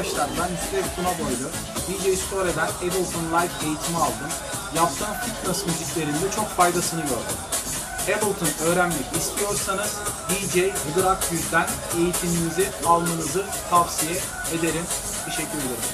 Arkadaşlar Ben Hüsrev Tuna Boylu. DJ Store'den Ableton Live eğitimi aldım. Yaptığım fitness müziklerinde çok faydasını gördüm. Ableton öğrenmek istiyorsanız DJ Hıdır Akgül'den eğitiminizi almanızı tavsiye ederim. Teşekkür ederim.